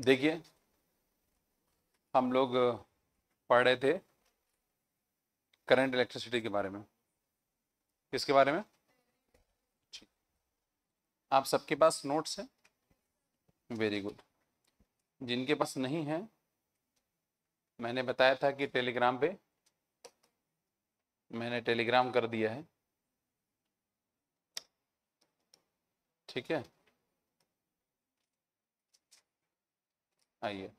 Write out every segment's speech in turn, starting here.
देखिए, हम लोग पढ़ रहे थे करंट इलेक्ट्रिसिटी के बारे में। किसके बारे में? आप सबके पास नोट्स हैं? वेरी गुड जिनके पास नहीं है, मैंने बताया था कि टेलीग्राम पे, मैंने टेलीग्राम कर दिया है। ठीक है? आइए।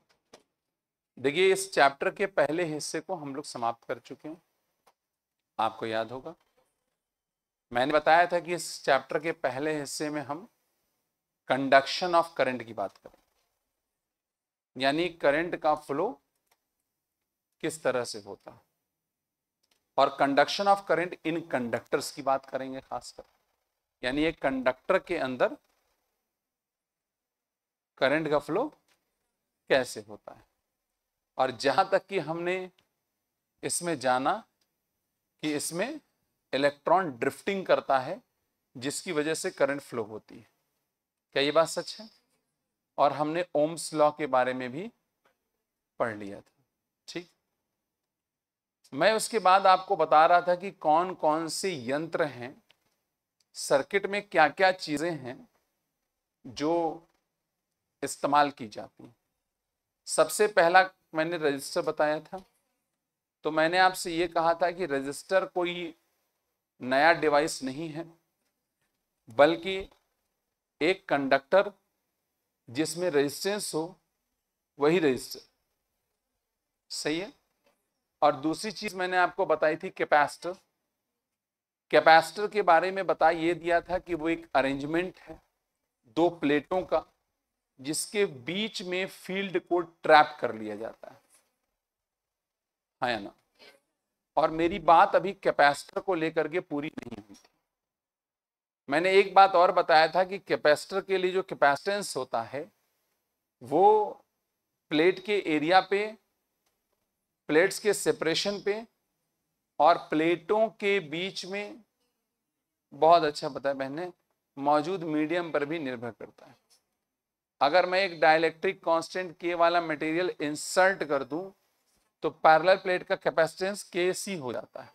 देखिए, इस चैप्टर के पहले हिस्से को हम लोग समाप्त कर चुके हैं। आपको याद होगा, मैंने बताया था कि इस चैप्टर के पहले हिस्से में हम कंडक्शन ऑफ़ करंट की बात करें। यानी करंट का फ्लो किस तरह से होता है। और conduction of current in conductors की बात करेंगे खासकर। यानी एक कंडक्टर के अंदर करंट का फ्लो कैसे होता है? और जहाँ तक कि हमने इसमें जाना कि इसमें इलेक्ट्रॉन ड्रिफ्टिंग करता है, जिसकी वजह से करंट फ्लो होती है। क्या ये बात सच है? और हमने ओम्स लॉ के बारे में भी पढ़ लिया था। ठीक? मैं उसके बाद आपको बता रहा था कि कौन कौन से यंत्र हैं सर्किट में क्या क्या चीज़ें हैं, जो इस्तेमाल की जाती हैं। सबसे पहला मैंने रजिस्टर बताया था। तो मैंने आपसे ये कहा था कि रजिस्टर कोई नया डिवाइस नहीं है, बल्कि एक कंडक्टर जिसमें रेजिस्टेंस हो, वही रजिस्टर। सही है? और दूसरी चीज़ मैंने आपको बताई थी, कैपेसिटर। कैपेसिटर के बारे में बता ये दिया था कि वो एक अरेंजमेंट है, दो प्लेटों का। जिसके बीच में फ़ील्ड को ट्रैप कर लिया जाता है। हाँ या ना? और मेरी बात अभी कैपेसिटर को लेकर के पूरी नहीं हुई थी। मैंने एक बात और बताया था कि कैपेसिटर के लिए जो कैपेसिटेंस होता है, वो प्लेट के एरिया पे, प्लेट्स के सेपरेशन पे और प्लेटों के बीच में बहुत अच्छा बताया बहने, मौजूद मीडियम पर भी निर्भर करता है। अगर मैं एक डायलैक्ट्रिक कांस्टेंट के वाला मटेरियल इंसर्ट कर दूँ तो पैरेलल प्लेट का कैपेसिटेंस के सी हो जाता है।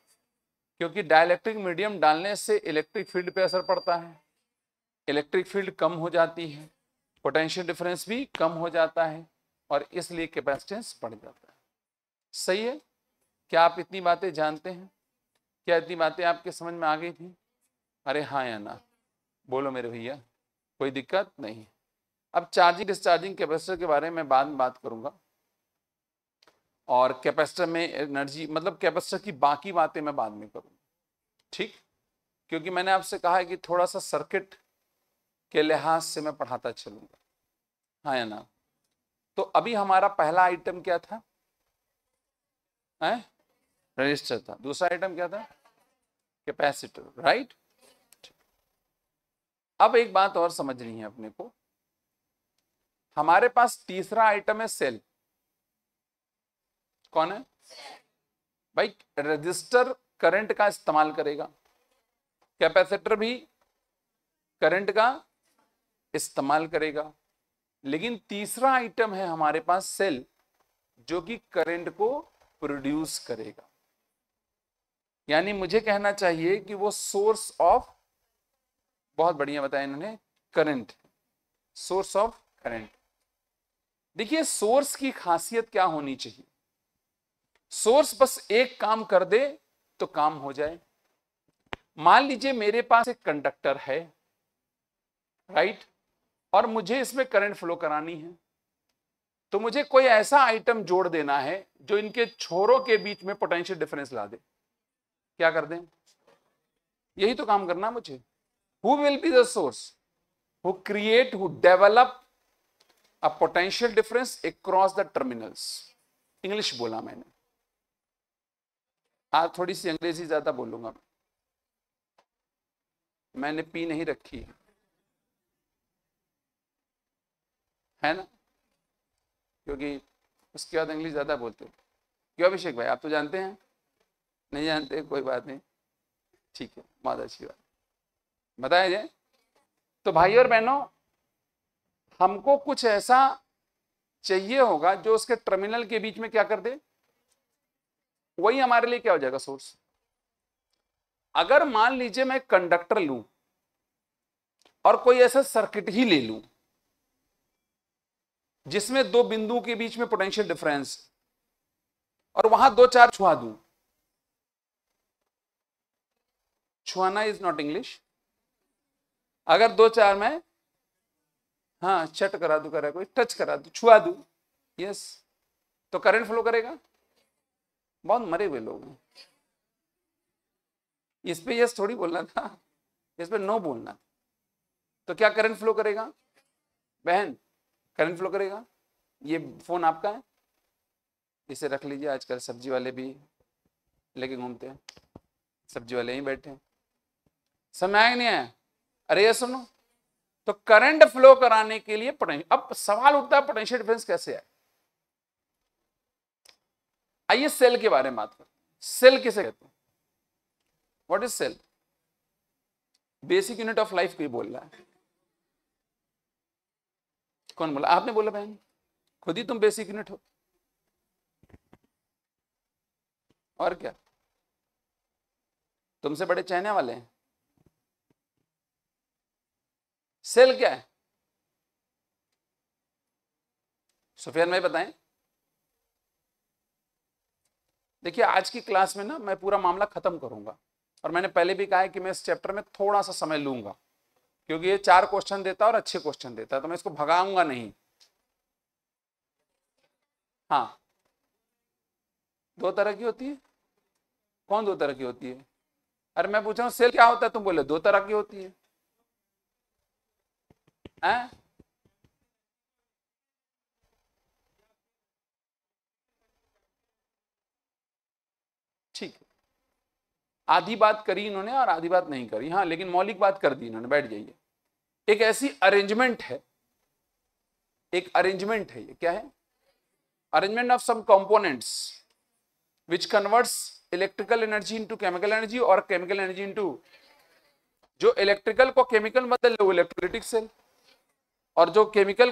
क्योंकि डायलैक्ट्रिक मीडियम डालने से इलेक्ट्रिक फ़ील्ड पे असर पड़ता है। इलेक्ट्रिक फ़ील्ड कम हो जाती है पोटेंशियल डिफरेंस भी कम हो जाता है, और इसलिए कैपेसिटेंस बढ़ जाता है। सही है? क्या आप इतनी बातें जानते हैं? क्या इतनी बातें आपके समझ में आ गई थी? अरे हाँ या ना। बोलो मेरे भैया, कोई दिक्कत नहीं अब चार्जिंग, डिस्चार्जिंग कैपेसिटर के बारे में बाद में बात करूँगा। और कैपेसिटर में एनर्जी मतलब कैपेसिटर की बाकी बातें मैं बाद में करूँगा। ठीक? क्योंकि मैंने आपसे कहा है कि थोड़ा सा सर्किट के लिहाज से मैं पढ़ाता चलूँगा। हाँ या ना? तो अभी हमारा पहला आइटम क्या था? रजिस्टर था। दूसरा आइटम क्या था? कैपेसिटर राइट अब एक बात और समझनी है अपने को। हमारे पास तीसरा आइटम है सेल कौन है? भाई रजिस्टर करंट का इस्तेमाल करेगा। कैपेसिटर भी करंट का इस्तेमाल करेगा। लेकिन तीसरा आइटम है हमारे पास सेल जो कि करंट को प्रोड्यूस करेगा। यानी मुझे कहना चाहिए कि वो सोर्स ऑफ़ बहुत बढ़िया बताया इन्होंने करंट सोर्स ऑफ़ करंट देखिए सोर्स की खासियत क्या होनी चाहिए? सोर्स बस एक काम कर दे तो काम हो जाए। मान लीजिए मेरे पास एक कंडक्टर है राइट और मुझे इसमें करंट फ्लो करानी है। तो मुझे कोई ऐसा आइटम जोड़ देना है जो इनके छोरों के बीच में पोटेंशियल डिफरेंस ला दे। क्या कर दें? यही तो काम करना मुझे। Who will be the source who create who develop potential difference across the terminals English बोला मैंने। आज थोड़ी सी अंग्रेज़ी ज़्यादा बोलूँगा मैंने पी नहीं रखी है। ना? क्योंकि उसके बाद इंग्लिश ज़्यादा बोलते हो। क्यों अभिषेक भाई, आप तो जानते हैं? नहीं जानते कोई बात नहीं। ठीक है, बहुत अच्छी बात। बताया जाए तो भाई और बहनों हमको कुछ ऐसा चाहिए होगा जो उसके टर्मिनल के बीच में क्या कर दे? वही हमारे लिए क्या हो जाएगा सोर्स अगर मान लीजिए मैं कंडक्टर लू और कोई ऐसा सर्किट ही ले लू, जिसमें दो बिंदु के बीच में पोटेंशियल डिफरेंस और वहाँ दो चार छुआ दू। छुआना इज़ नॉट इंग्लिश अगर दो चार में हाँ चट करा दू, करा कोई टच करा दू, छुआ दू। यस तो करंट फ्लो करेगा? बहुत मरे हुए लोग हैं। इस पे यस थोड़ी बोलना था, इस पे नो बोलना था। तो क्या करंट फ्लो करेगा? बहन करंट फ्लो करेगा? ये फ़ोन आपका है? इसे रख लीजिए, आजकल सब्ज़ी वाले भी लेके घूमते हैं। सब्ज़ी वाले ही बैठे हैं। समय आया नहीं आया? अरे ये सुनो तो करंट फ्लो कराने के लिए अब सवाल उठता है पोटेंशियल डिफरेंस कैसे है? आइए सेल के बारे में बात करते सेल किसे कहते हैं? What is cell basic unit of life कोई बोल रहा है? कौन बोला? आपने बोला बहन? खुद ही तुम बेसिक यूनिट हो। और क्या? तुमसे बड़े चाइना वाले हैं? सेल क्या है? सुफियान भाई बताएँ। देखिए, आज की क्लास में ना मैं पूरा मामला खत्म करूँगा और मैंने पहले भी कहा है कि मैं इस चैप्टर में थोड़ा सा समय लूँगा, क्योंकि ये चार क्वेश्चन देता है और अच्छे क्वेश्चन देता है तो मैं इसको भगाऊँगा नहीं। हाँ। दो तरह की होती है? कौन दो तरह की होती है? अरे, मैं पूछ रहा हूँ, सेल क्या होता है? तुम बोले, दो तरह की होती है। हैं ठीक। आधी बात करी इन्होंने और आधी बात नहीं करी। हाँ लेकिन मौलिक बात कर दी इन्होंने, बैठ जाइए। एक ऐसी अरेंजमेंट है। एक अरेंजमेंट है ये। क्या है? Arrangement of some components which converts electrical energy into chemical energy और केमिकल एनर्जी इनटू जो इलेक्ट्रिकल को केमिकल बदल वो इलेक्ट्रोलिटिक सेल और जो केमिकल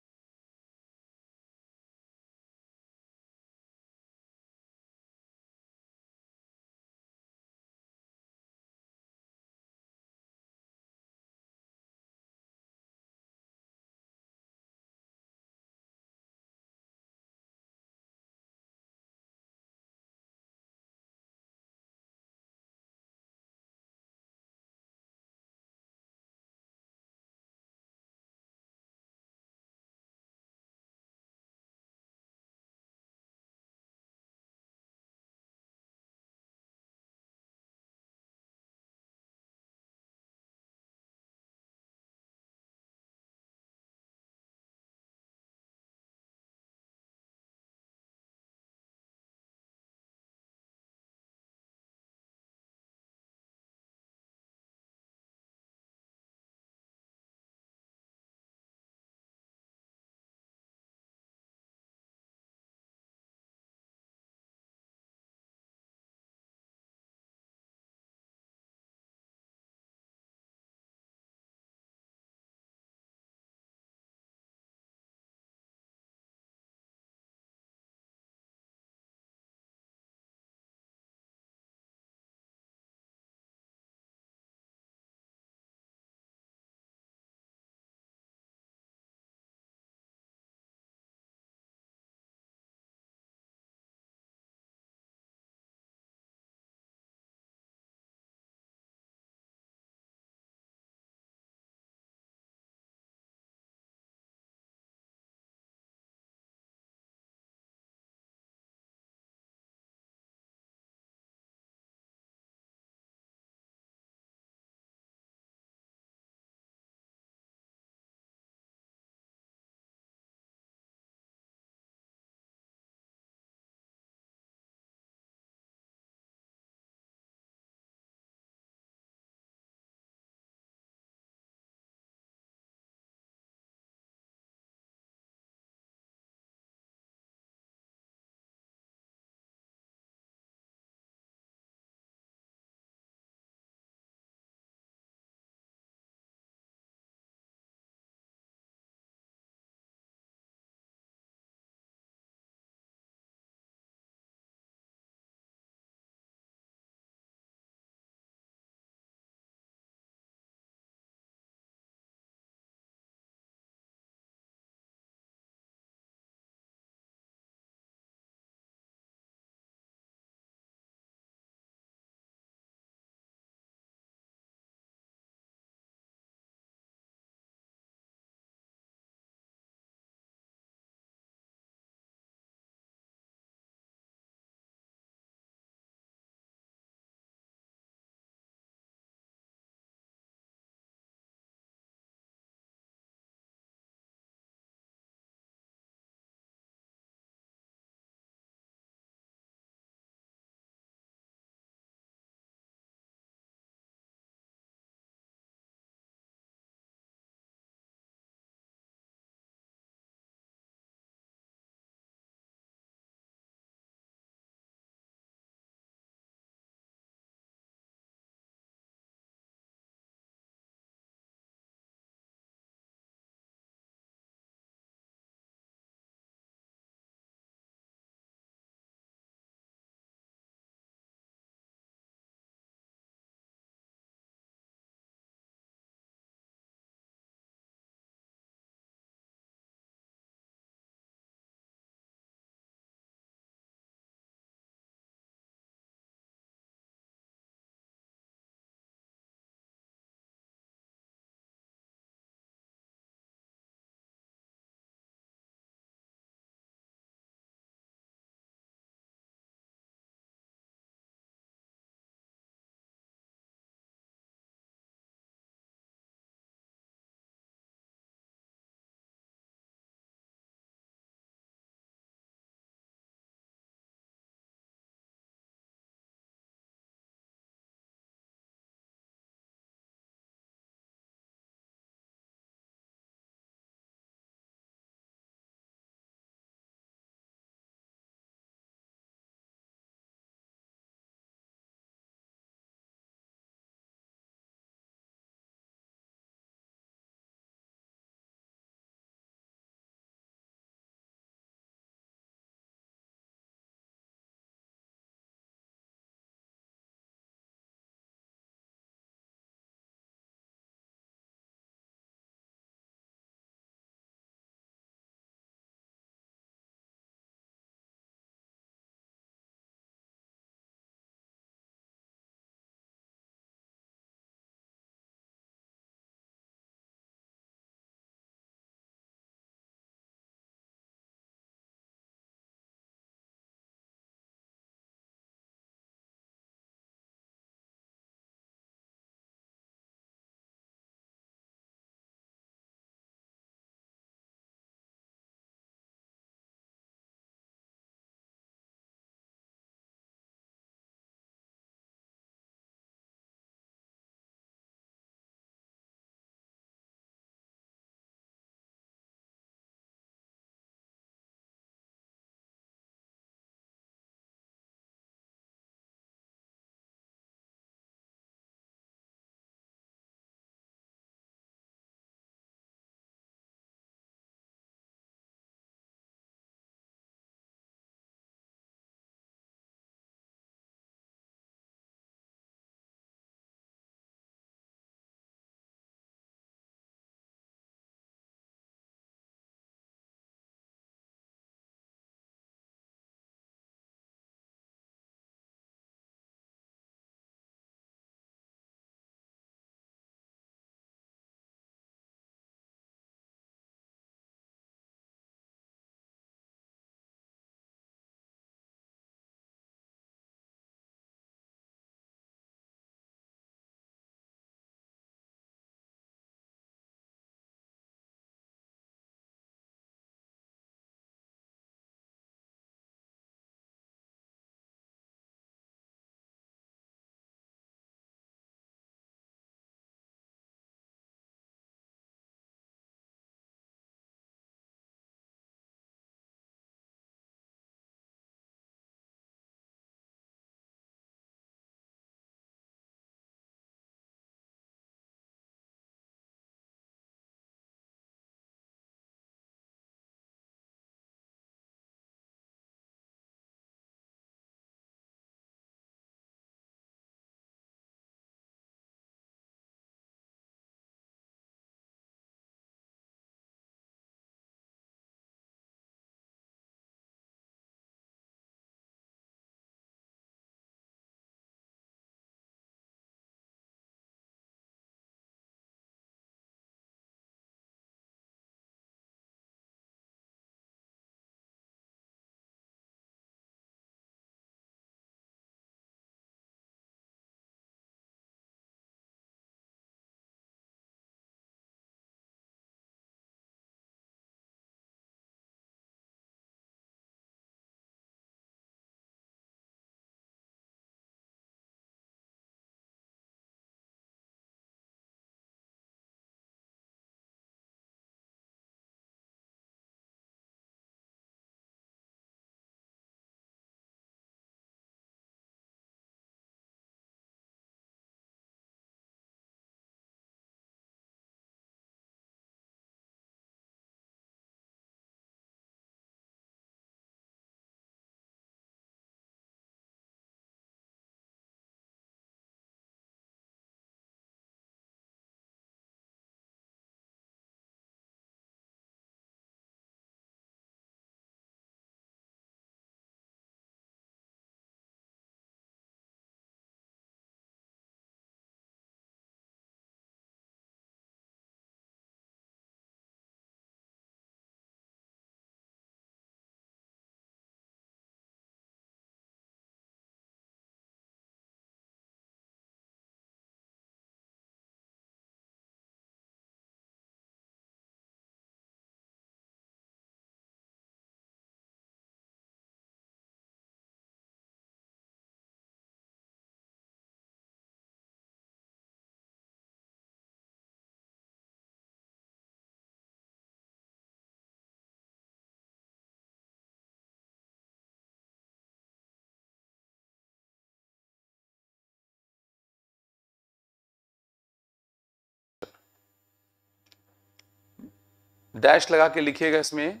डैश लगा के लिखिएगा इसमें,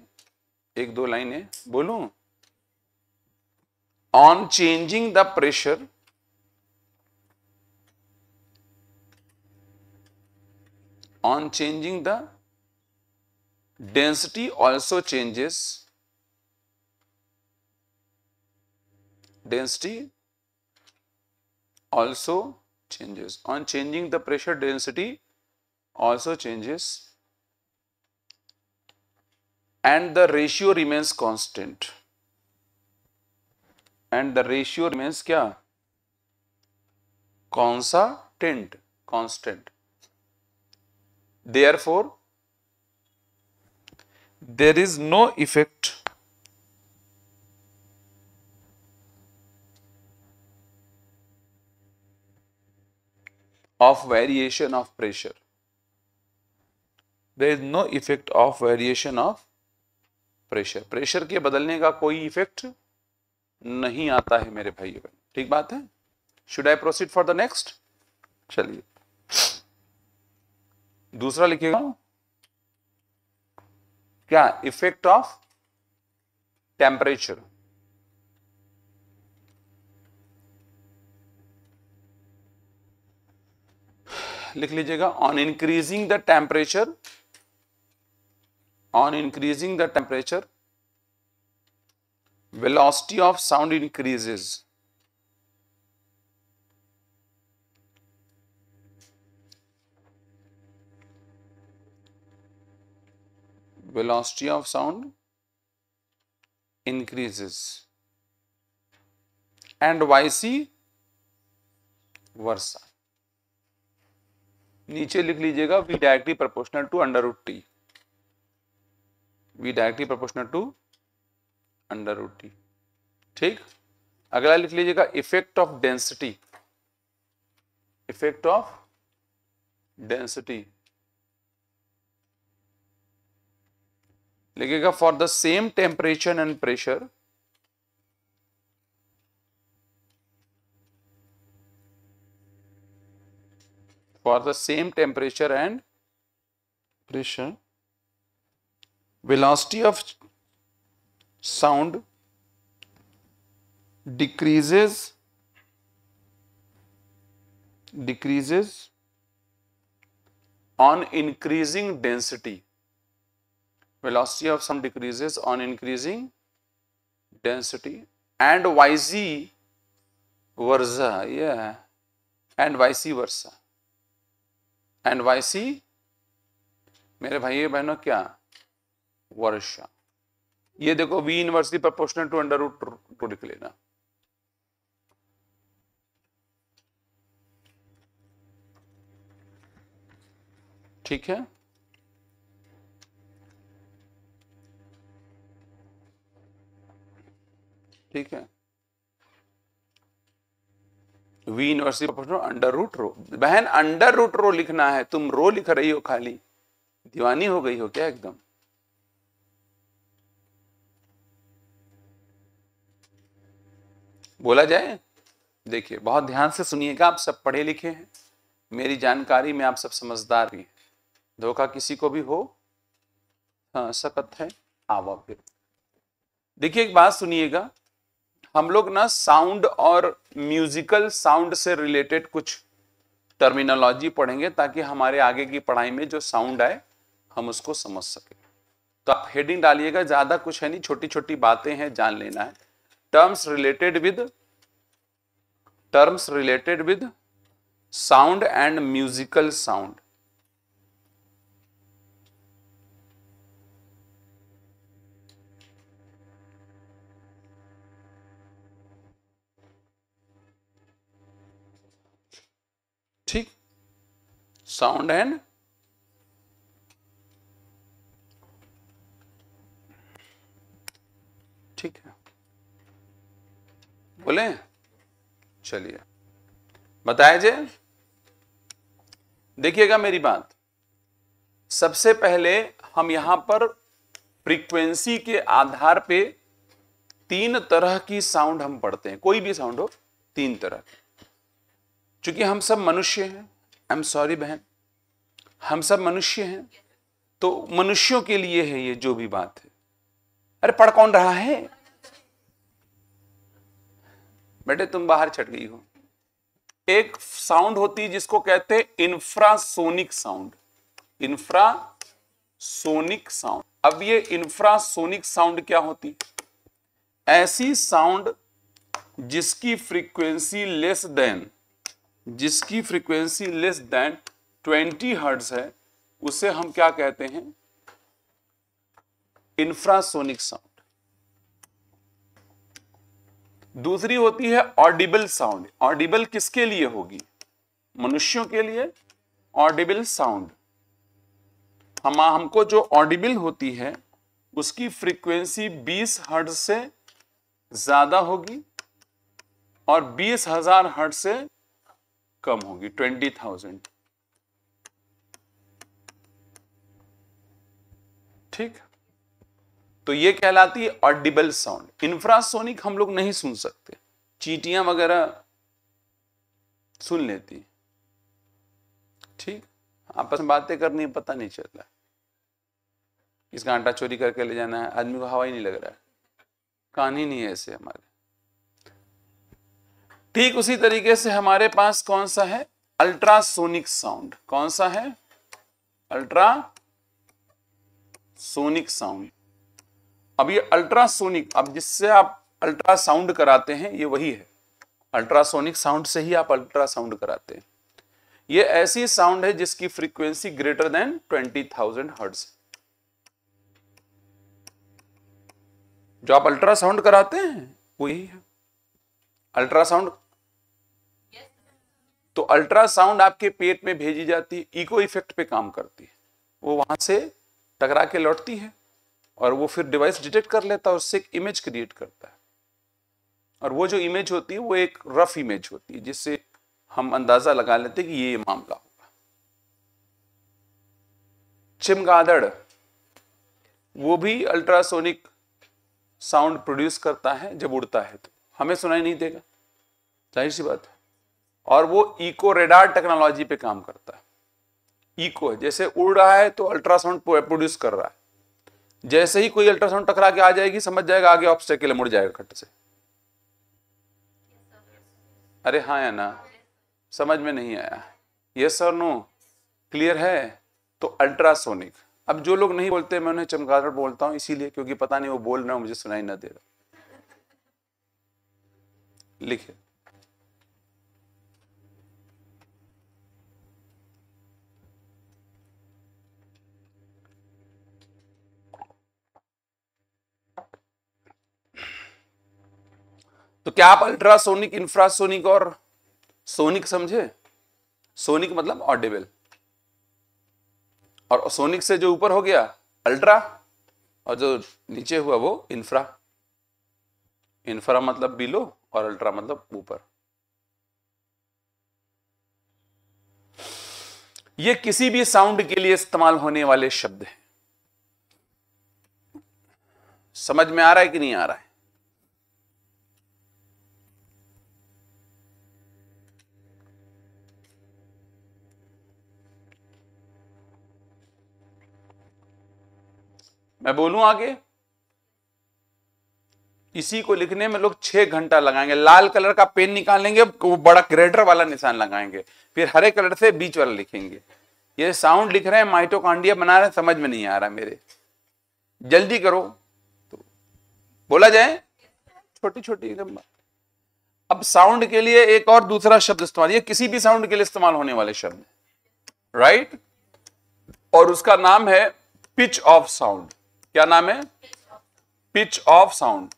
एक दो लाइनें बोलू? On changing the pressure on changing the density also changes density also changes on changing the pressure density also changes and the ratio remains constant. And the ratio remains kya? Constant constant. Therefore there is no effect. Of variation of pressure. There is no effect of variation of pressure. Pressure के बदलने का कोई effect नहीं आता है मेरे भाइयों ठीक बात है? Should I proceed for the next चलिए। दूसरा लिखिएगा। क्या इफ़ेक्ट ऑफ़ टेम्परेचर लिख लीजिएगा। On increasing the temperature on increasing the temperature velocity of sound increases velocity of sound increases. And vice versa. नीचे लिख लीजिएगा V directly proportional to under root T V directly proportional to under root T ठीक? अगला लिख लीजिएगा effect of density effect of density लिखेगा for the same temperature and pressure for the same temperature and pressure velocity of sound decreases decreases on increasing density velocity of sound decreases on increasing density and vice versa yeah and vice versa and vice मेरे भाई बहनों क्या वर्षा। ये देखो, v inversely proportional to under root to लिख लेना। ठीक है? ठीक है? V university proportional under root rho बहन अंडर रूट रो लिखना है। तुम रो लिख रही हो खाली। दीवानी हो गई हो क्या एकदम? बोला जाए? देखिए, बहुत ध्यान से सुनिएगा, आप सब पढ़े लिखे हैं। मेरी जानकारी में आप सब समझदार भी हैं। धोखा किसी को भी हो हाँ सकत है आवा फिर देखिए, एक बात सुनिएगा, हम लोग ना साउंड और म्यूजिकल साउंड से रिलेटेड कुछ टर्मिनोलॉजी पढ़ेंगे ताकि हमारे आगे की पढ़ाई में जो साउंड आए, हम उसको समझ सके। तो आप हेडिंग डालिएगा, ज़्यादा कुछ है नहीं छोटी छोटी बातें हैं, जान लेना है। terms related with terms related with sound and musical sound ठीक साउंड एंड बोले? चलिए। बताए जे? देखिएगा मेरी बात। सबसे पहले हम यहाँ पर फ्रीक्वेंसी के आधार पे तीन तरह की साउंड हम पढ़ते हैं। कोई भी साउंड हो, तीन तरह चूँकि हम सब मनुष्य हैं आई एम सॉरी बहन। हम सब मनुष्य हैं तो मनुष्यों के लिए है ये जो भी बात है। अरे, पढ़ कौन रहा है? बेटे, तुम बाहर छट गई हो। एक साउंड होती जिसको कहते हैं इंफ्रासोनिक साउंड इंफ्रासोनिक साउंड अब ये इंफ्रासोनिक साउंड क्या होती? ऐसी साउंड जिसकी फ्रीक्वेंसी लेस देन जिसकी फ्रीक्वेंसी लेस देन 20 हर्ट्ज है, उसे हम क्या कहते हैं? इंफ्रासोनिक साउंड दूसरी होती है ऑडिबल साउंड ऑडिबल किसके लिए होगी? मनुष्यों के लिए ऑडिबल साउंड हम, हमको जो ऑडिबल होती है, उसकी फ्रीक्वेंसी 20 हर्ट से ज़्यादा होगी और बीस हज़ार हर्ट से कम होगी, ट्वेंटी थाउज़ेंड। ठीक? तो ये कहलाती है ऑडिबल साउंड इंफ्रासोनिक हम लोग नहीं सुन सकते। चीटियाँ वगैरह सुन लेती ठीक? आपस में बातें करनी है, पता नहीं चल रहा इसका आटा चोरी करके ले जाना है? आदमी को हवा ही नहीं लग रहा है। कान ही नहीं है ऐसे हमारे। ठीक उसी तरीके से हमारे पास कौन सा है? Ultrasonic sound. कौन सा है? Ultra sonic sound. अब ये अल्ट्रासोनिक, अब जिससे आप अल्ट्रासाउंड कराते हैं, ये वही है। अल्ट्रासोनिक साउंड से ही आप अल्ट्रासाउंड कराते हैं। ये ऐसी साउंड है जिसकी frequency greater than twenty thousand hertz. जो आप अल्ट्रासाउंड कराते हैं, वही है। अल्ट्रासाउंड तो अल्ट्रासाउंड आपके पेट में भेजी जाती है इको इफ़ेक्ट पे काम करती है। वो वहाँ से टकरा के लौटती है। और वो फिर डिवाइस डिटेक्ट कर लेता है उससे एक इमेज क्रिएट करता है। और वो जो इमेज होती है, वो एक रफ इमेज होती है, जिससे हम अंदाज़ा लगा लेते हैं कि ये मामला होगा। चिमगादड़, वो भी अल्ट्रासोनिक साउंड प्रोड्यूस करता है, जब उड़ता है तो। हमें सुनाई नहीं देगा। ज़ाहिर सी बात है। और वो इको रेडार टेक्नोलॉजी पे काम करता है। इको है, जैसे उड़ रहा है तो अल्ट्रासाउंड प्रोड्यूस कर रहा है। जैसे ही कोई अल्ट्रासाउंड टकरा के आ जाएगी, समझ जाएगा आगे ऑब्स्टेकल मुड़ जाएगा खट से। अरे हाँ या ना? समझ में नहीं आया। यस और नो क्लियर है? तो अल्ट्रासोनिक। अब जो लोग नहीं बोलते, मैं उन्हें चमगादड़ बोलता हूँ इसीलिए क्योंकि पता नहीं वो बोल रहे हो मुझे सुनाई ना दे रहा। लिखे तो क्या आप अल्ट्रासोनिक, इंफ्रासोनिक और सोनिक समझे? सोनिक मतलब ऑडिबल और सोनिक से जो ऊपर हो गया, अल्ट्रा, और जो नीचे हुआ वो इंफ्रा इंफ्रा मतलब बिलो और अल्ट्रा मतलब ऊपर। ये किसी भी साउंड के लिए इस्तेमाल होने वाले शब्द हैं। समझ में आ रहा है कि नहीं आ रहा है? मैं बोलूँ आगे? इसी को लिखने में लोग छह घंटा लगाएँगे। लाल कलर का पेन निकालेंगे, वो बड़ा ग्रेटर वाला निशान लगाएँगे। फिर हरे कलर से बीच वाला लिखेंगे। ये साउंड लिख रहे हैं माइटोकांडिया बना रहे हैं, समझ में नहीं आ रहा मेरे। जल्दी करो। तो बोला जाए? छोटी छोटी एकदम अब साउंड के लिए एक और दूसरा शब्द इस्तेमाल, ये किसी भी साउंड के लिए इस्तेमाल होने वाले शब्द राइट और उसका नाम है पिच ऑफ़ साउंड क्या नाम है? Pitch of sound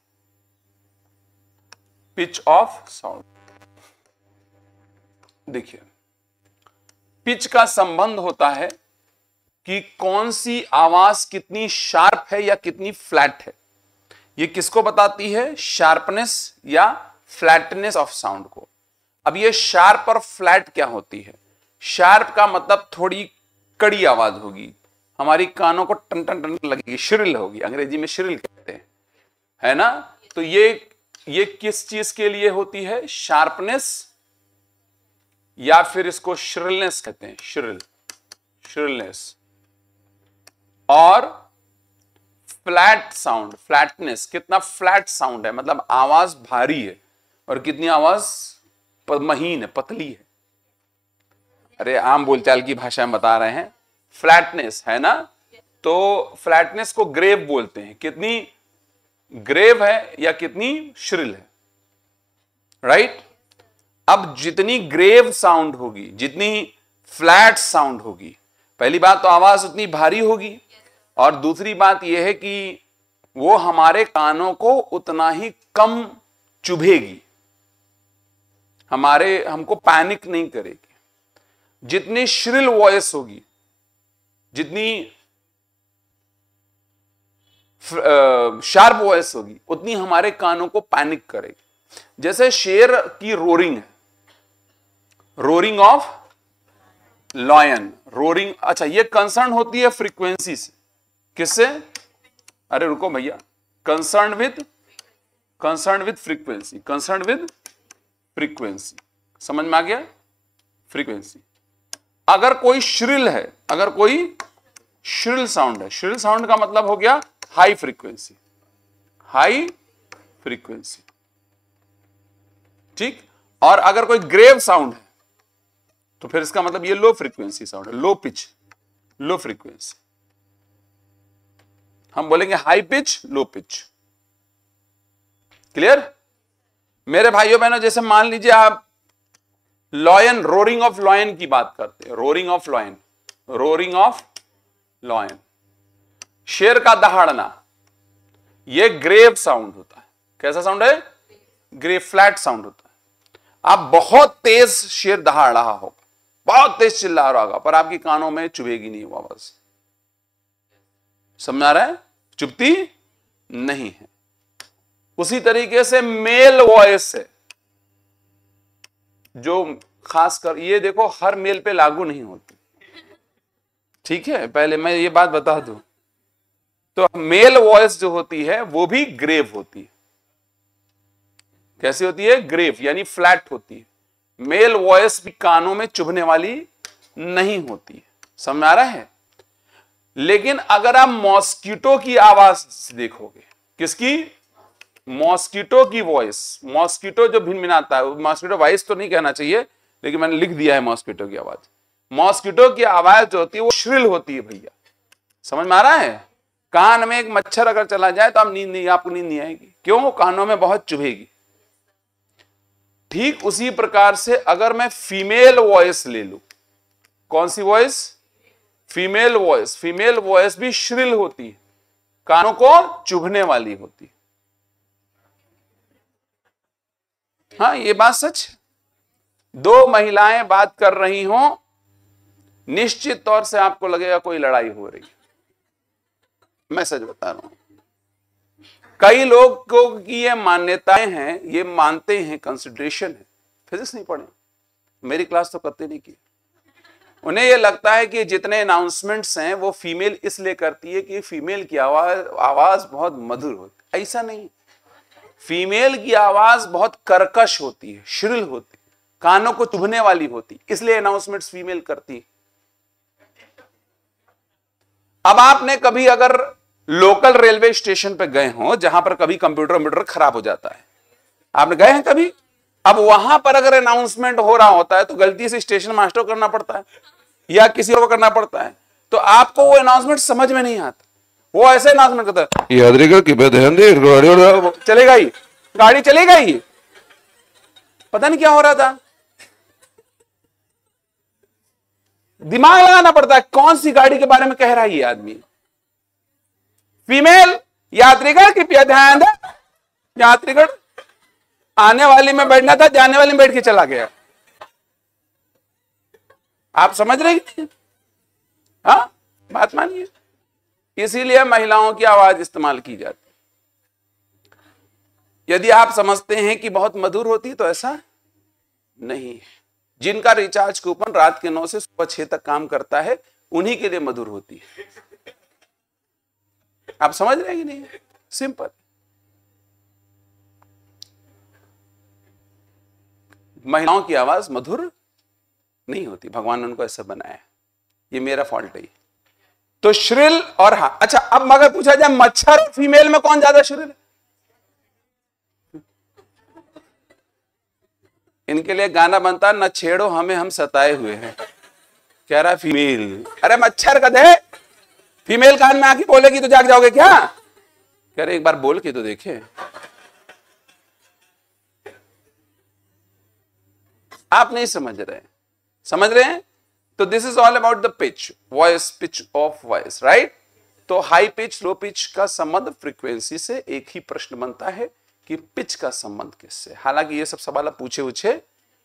pitch of sound देखिए पिच का संबंध होता है कि कौन सी आवाज़ कितनी शार्प है या कितनी फ्लैट है। ये किसको बताती है? शार्पनेस या फ्लैटनेस ऑफ़ साउंड को। अब ये शार्प और फ्लैट क्या होती है? शार्प का मतलब थोड़ी कड़ी आवाज़ होगी। हमारी कानों को टन टन टन लगेगी, श्रिल होगी, अंग्रेज़ी में श्रिल कहते हैं। है ना? तो ये ये किस चीज़ के लिए होती है? शार्पनेस या फिर इसको श्रिलनेस कहते हैं? Shrill, shrillness. और फ्लैट साउंड, फ्लैटनेस, कितना फ्लैट साउंड है मतलब आवाज़ भारी है और कितनी आवाज़ महीन है, पतली है। अरे आम बोलचाल की भाषा में बता रहे हैं। फ्लैटनेस है ना? तो फ्लैटनेस को ग्रेव बोलते हैं। कितनी ग्रेव है या कितनी श्रिल है? Right right? अब जितनी ग्रेव साउंड होगी, जितनी फ्लैट साउंड होगी, पहली बात तो आवाज़ उतनी भारी होगी। और दूसरी बात यह है कि वो हमारे कानों को उतना ही कम चुभेगी। हमारे, हमको पैनिक नहीं करेगी। जितनी श्रिल वॉइस होगी जितनी शार्प वॉइस होगी, उतनी हमारे कानों को पैनिक करेगी। जैसे शेर की रोरिंग है। रोरिंग ऑफ़ लॉयन रोरिंग अच्छा ये कंसर्न होती है फ्रीक्वेंसी से। किससे? अरे, रुको भैया। Concern with concern with frequency concern with frequency समझ में आ गया? फ्रीक्वेंसी अगर कोई श्रिल है, अगर कोई श्रिल साउंड है, श्रिल साउंड का मतलब हो गया हाई फ्रीक्वेंसी हाई फ्रीक्वेंसी ठीक? और अगर कोई ग्रेव साउंड है तो फिर इसका मतलब ये लो फ्रीक्वेंसी साउंड है लो पिच लो फ्रीक्वेंसी हम बोलेंगे high pitch low pitch clear मेरे भाइयों बहनों जैसे मान लीजिए आप लॉयन रोरिंग ऑफ़ लॉयन की बात करते हैं। Roaring of lion roaring of lion शेर का दहाड़ना। यह ग्रेव साउंड होता है। कैसा साउंड है? ग्रेव फ्लैट साउंड होता है। आप बहुत तेज शेर दहाड़ रहा होगा बहुत तेज चिल्ला रहा होगा, पर आपकी कानों में चुभेगी नहीं वो आवाज़। समझ आ रहा है? चुपती नहीं है। उसी तरीके से मेल वॉइस है। जो खासकर, ये देखो, हर मेल पे लागू नहीं होती। ठीक है? पहले मैं ये बात बता दूँ। तो मेल वॉइस जो होती है, वो भी ग्रेव होती है। कैसी होती है? ग्रेव, यानी फ्लैट होती है। मेल वॉइस भी कानों में चुभने वाली नहीं होती है। समझ आ रहा है? लेकिन अगर आप मॉस्किटो की आवाज़ देखोगे, किसकी? मॉस्किटो की वॉइस मॉस्किटो जो भिन भिनाता है मॉस्किटो वॉइस तो नहीं कहना चाहिए, लेकिन मैंने लिख दिया है मॉस्किटो की आवाज़। मॉस्किटो की आवाज़ जो होती है, वो श्रिल होती है भैया। समझ में आ रहा है? कान में एक मच्छर अगर चला जाए तो आप नींद नहीं, आपको नींद नहीं आएगी। क्यों? कानों में बहुत चुभेगी। ठीक उसी प्रकार से अगर मैं फीमेल वॉइस ले लू, कौन सी voice female voice female voice भी श्रिल होती है। कानों को चुभने वाली होती है। हाँ ये बात सच? दो महिलाएँ बात कर रही हो, निश्चित तौर से आपको लगेगा कोई लड़ाई हो रही है। मैं सच बता रहा हूँ। कई लोग को की ये मान्यताएँ हैं, ये मानते हैं कंसिडरेशन है। फिजिक्स नहीं पढ़े। मेरी क्लास तो करते नहीं की उन्हें ये लगता है कि जितने अनाउंसमेंट्स हैं, वो फीमेल इसलिए करती है कि फीमेल की आवाज़ आवाज़ बहुत मधुर होती ऐसा नहीं फीमेल की आवाज़ बहुत कर्कश होती है, श्रिल होती है, कानों को चुभने वाली होती इसलिए अनाउंसमेंट्स फीमेल करती अब आपने कभी अगर लोकल रेलवे स्टेशन पे गए हो, जहाँ पर कभी कंप्यूटर कंप्यूटर खराब हो जाता है, आपने गए हैं कभी? अब वहाँ पर अगर अनाउंसमेंट हो रहा होता है तो गलती से स्टेशन मास्टर करना पड़ता है, या किसी और को करना पड़ता है तो आपको वो अनाउंसमेंट समझ में नहीं आता। वो ऐसे अनाउंसमेंट करता है। चलेगा ही गाड़ी चलेगा ही पता नहीं क्या हो रहा था। दिमाग लगाना पड़ता है कौन सी गाड़ी के बारे में कह रहा है ये आदमी। फीमेल यात्रीगण कृपया ध्यान दें। यात्रीगण आने वाली में बैठना था जाने वाली में बैठ के चला गया। आप समझ रहे हाँ बात मानिए। इसीलिए महिलाओं की आवाज़ इस्तेमाल की जाती यदि आप समझते हैं कि बहुत मधुर होती तो ऐसा नहीं है। जिनका रिचार्ज कूपन रात के नौ से सुबह छह तक काम करता है, उन्हीं के लिए मधुर होती है। आप समझ रहे हैं कि नहीं? सिंपल महिलाओं की आवाज़ मधुर नहीं होती। भगवान ने उनको ऐसा बनाया। ये मेरा फॉल्ट है तो श्रिल और हा। अच्छा अब मगर पूछा जाए, मच्छर और फीमेल में कौन ज़्यादा श्रिल इनके लिए गाना बनता, न छेड़ो हमें, हम सताए हुए हैं। कह रहा फीमेल। अरे, मच्छर का दे फीमेल कान में आके बोलेगी तो जाग जाओगे क्या? कह रहे, एक बार बोल के तो देखे। आप नहीं समझ रहे समझ रहे हैं? तो this is all about the pitch voice pitch of voice right तो हाई पिच लो पिच का संबंध फ्रीक्वेंसी से एक ही प्रश्न बनता है कि पिच का संबंध किससे? हालाँकि ये सब सवाल पूछे उछे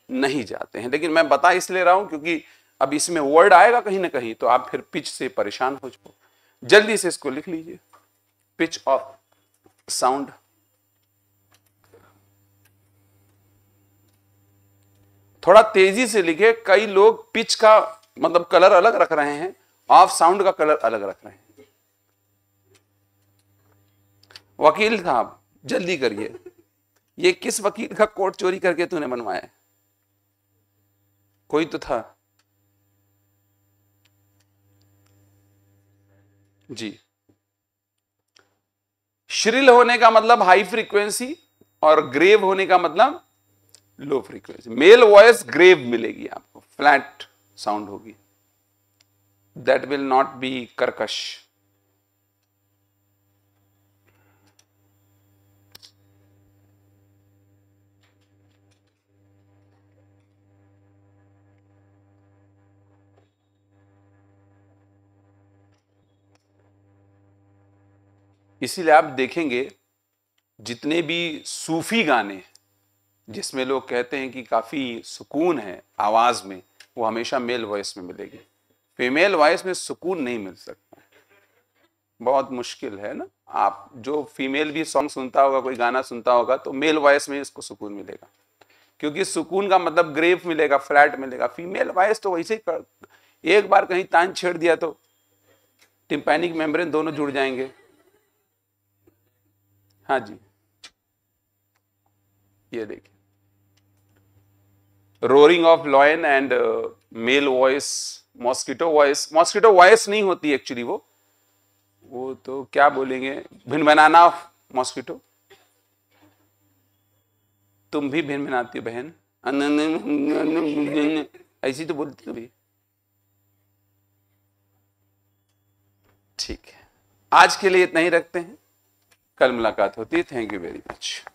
नहीं जाते हैं, लेकिन मैं बता इसलिए रहा हूँ क्योंकि अब इसमें वर्ड आएगा कहीं ना कहीं तो आप फिर पिच से परेशान हो जाओ। जल्दी से इसको लिख लीजिए। पिच ऑफ़ साउंड थोड़ा तेज़ी से लिखे। कई लोग पिच का मतलब कलर अलग रख रहे हैं ऑफ़ साउंड का कलर अलग रख रहे हैं। वकील साहब, जल्दी करिए। ये किस वकील का कोट चोरी करके तूने बनवाया? कोई तो था। जी। श्रिल होने का मतलब हाई फ्रीक्वेंसी और ग्रेव होने का मतलब low frequency male voice grave मिलेगी आपको फ्लैट साउंड होगी। दैट विल नॉट बी कर्कश इसीलिए आप देखेंगे, जितने भी सूफी गाने जिसमें लोग कहते हैं कि काफ़ी सुकून है आवाज़ में वो हमेशा मेल वॉइस में मिलेगी। फीमेल वॉइस में सुकून नहीं मिल सकता। बहुत मुश्किल है ना? आप जो फीमेल भी सॉन्ग सुनता होगा, कोई गाना सुनता होगा तो मेल वॉइस में इसको सुकून मिलेगा। क्योंकि सुकून का मतलब ग्रेव मिलेगा फ्लैट मिलेगा। फीमेल वॉइस तो वैसे ही कर, एक बार कहीं तान छेड़ दिया तो टिम्पैनिक मेम्ब्रेन दोनों जुड़ जाएँगे। हाँ जी। ये देखिए। Roaring of lion and male voice mosquito voice mosquito voice नहीं होती एक्चुअली वो। वो तो क्या बोलेंगे? भिन बनाना ऑफ़ मॉस्किटो तुम भी भिन बनाती हो बहन। ऐसी तो बोलती हो ठीक है। आज के लिए इतना ही रखते हैं। कल मुलाकात होती है। थैंक यू वेरी मच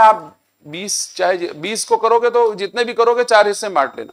आप बीस चाहे बीस को करोगे तो जितने भी करोगे चार हिस्से बांट लेना।